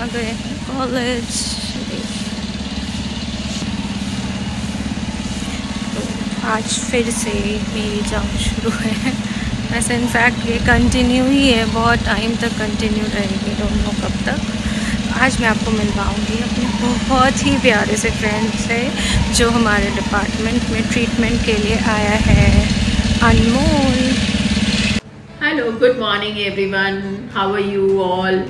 आ गए कॉलेज तो आज फिर से मेरी जंग शुरू है वैसे इनफैक्ट ये कंटिन्यू ही है, बहुत टाइम तक कंटिन्यू रहेगी दोनों कब तक आज मैं आपको मिलवाऊँगी अपने बहुत ही प्यारे से फ्रेंड से, जो हमारे डिपार्टमेंट में ट्रीटमेंट के लिए आया है Anmol hello good morning everyone. How are you all?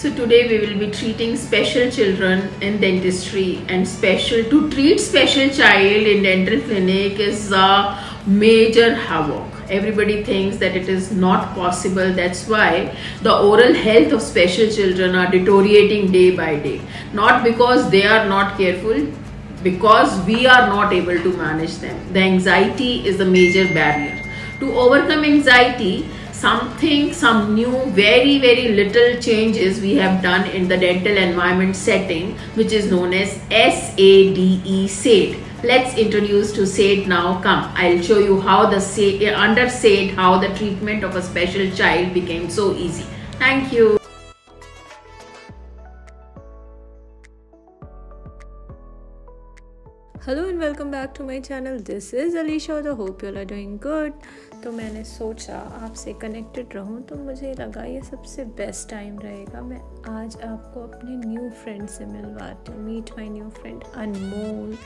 So today we will be treating special children in dentistry and special to treat special child in dental clinic is a major havoc. Everybody thinks that it is not possible. That's why the oral health of special children are deteriorating day by day. Not because they are not careful, because we are not able to manage them. The anxiety is the major barrier. To overcome anxiety, something some new very very little changes we have done in the dental environment setting which is known as SADE SAID. Let's introduce to SAID now. Come, I'll show you how the SAID, under SAID how the treatment of a special child became so easy. Thank you. Hello and welcome back to my channel this is Alisha the hope you are doing good तो मैंने सोचा आपसे connected रहूँ तो मुझे लगा ये सबसे बेस्ट टाइम रहेगा। मैं आज आपको अपने न्यू फ्रेंड से मिलवाती हूँ। Meet my new friend Anmol.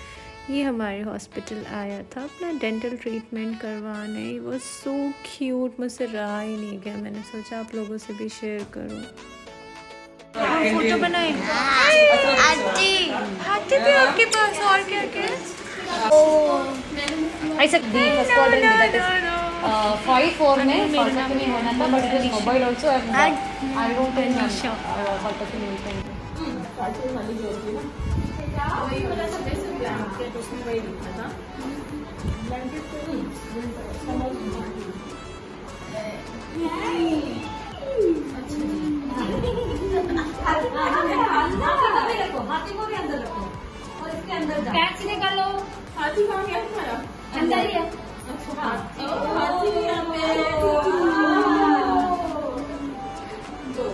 ये हमारे हॉस्पिटल आया था अपना डेंटल ट्रीटमेंट करवाने। वो सो क्यूट मुझसे रहा ही नहीं गया। मैंने सोचा आप लोगों से भी शेयर करूँ। फ़ोटो बनाए। हाथी हाथी भी आपके पास और क्या क्या ऐसा दी फ़र्स्ट क्वार्टर में दैट इज़ फाइव फोर में परफेक्ट नहीं होना था but it mobile also I don't think perfect नहीं होता वाली जो होती है ना वही वाला प्लान के तो उसमें वही लिखा था ब्लैंकेट तो नहीं अंदर ही है अच्छा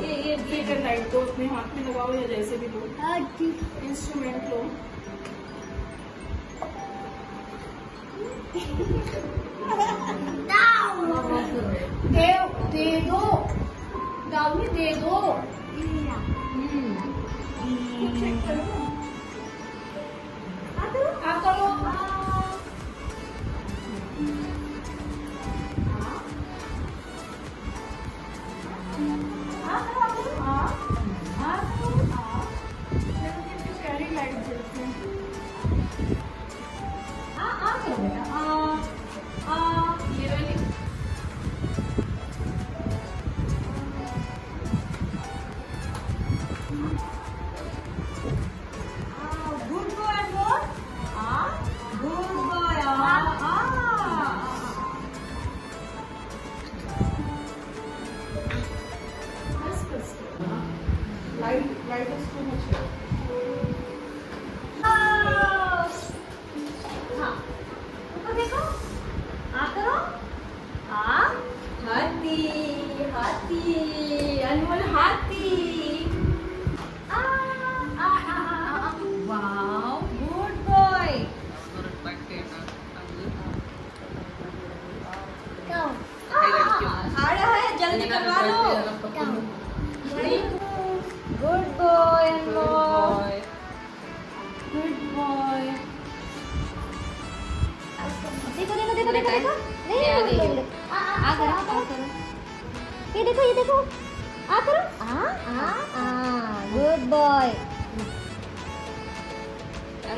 ये ये फिगर लाइट को अपने हाथ में लगाओ या जैसे भी लो इंस्ट्रूमेंट लो। दे दे दो दे। है लो गुड बॉय गुड बॉय देखो देखो देखो देखो देखो नहीं है। नहीं आ करो आ करो ये देखो ये देखो आ करो आ आ आ गुड बॉय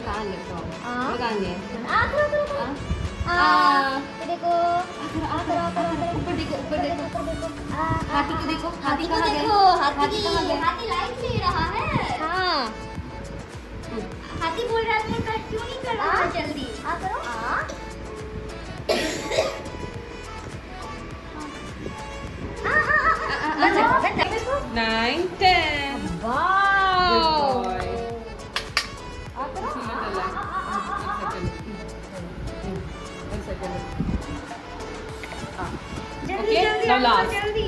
कहाँ गया तो आ कहाँ गया आ करो करो करो आ ये देखो आ करो आ करो ऊपर देखो ऊपर देखो हाथी को देखो हाथी कहाँ? देखो हाथी हाथी कहाँ गया? हाथी लाइट ले रहा है हाँ हाथी बोल रहा है कट क्यों नहीं कर रहा जल्दी आ करो आ आ, आ, आ करो, last. जल्दी।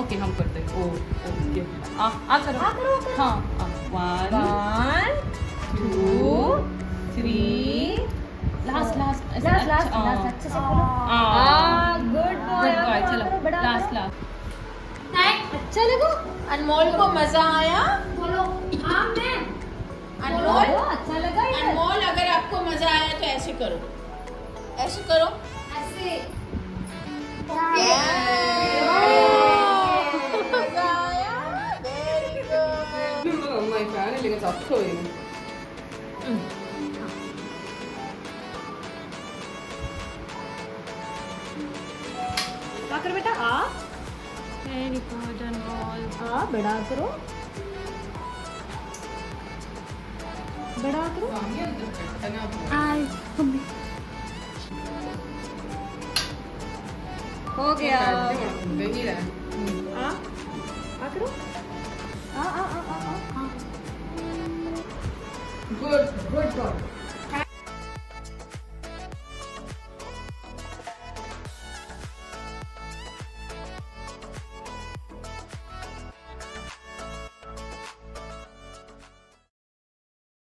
ओके हम करते हैं। ओ ओके आ आ करो। आ करो, आ करो। हाँ हाँ one one two three last last last last last अच्छे से बोलो। हाँ गुड गुड बॉय चलो। बड़ा लास्ट लास्ट अच्छा लगो। अनमोल को मज़ा आया। बोलो। हाँ मैं। अनमोल? अच्छा लगा अनमोल अगर आपको मज़ा आया तो ऐसे करो। ऐसे करो। गुड നന്നായി ഫാനില്ലെങ്കിൽ ചത്തുപോയി क्या करो बेटा आ वेरी गुड अनमोल आ बड़ा करो बड़ा करो आई हो गया आ आ करो आ आ आ आ आ गुड गुड गॉड